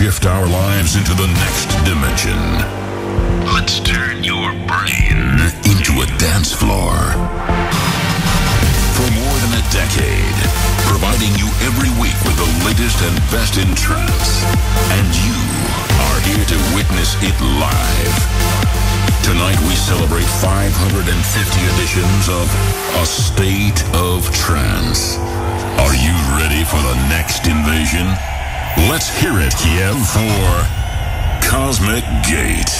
shift our lives into the next dimension. Let's turn your brain into a dance floor. For more than a decade, providing you every week with the latest and best in trance. And you are here to witness it live. Tonight we celebrate 550 editions of A State of Trance. Are you ready for the next invasion? Let's hear it, Kiev, for Cosmic Gate.